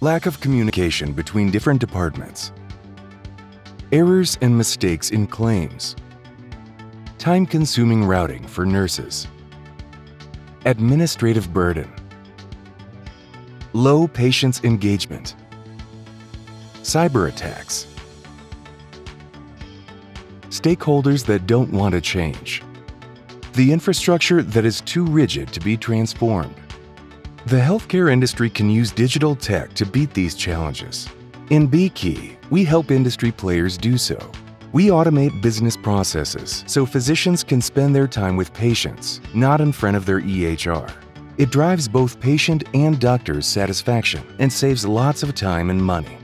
lack of communication between different departments, errors and mistakes in claims, time-consuming routing for nurses, administrative burden, low patient's engagement, cyber attacks, stakeholders that don't want to change, the infrastructure that is too rigid to be transformed. The healthcare industry can use digital tech to beat these challenges. In BeKey, we help industry players do so. We automate business processes so physicians can spend their time with patients, not in front of their EHR. It drives both patient and doctor's satisfaction and saves lots of time and money.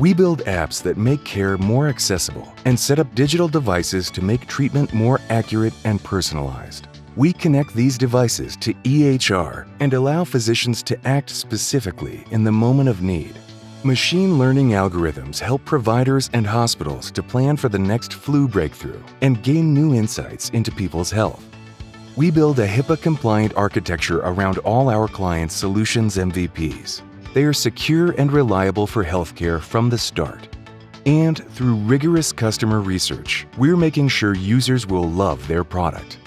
We build apps that make care more accessible and set up digital devices to make treatment more accurate and personalized. We connect these devices to EHR and allow physicians to act specifically in the moment of need. Machine learning algorithms help providers and hospitals to plan for the next flu breakthrough and gain new insights into people's health. We build a HIPAA-compliant architecture around all our clients' solutions MVPs. They are secure and reliable for healthcare from the start. And through rigorous customer research, we're making sure users will love their product.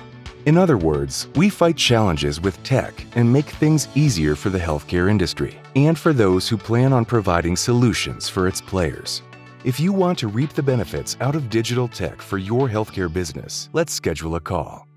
In other words, we fight challenges with tech and make things easier for the healthcare industry and for those who plan on providing solutions for its players. If you want to reap the benefits out of digital tech for your healthcare business, let's schedule a call.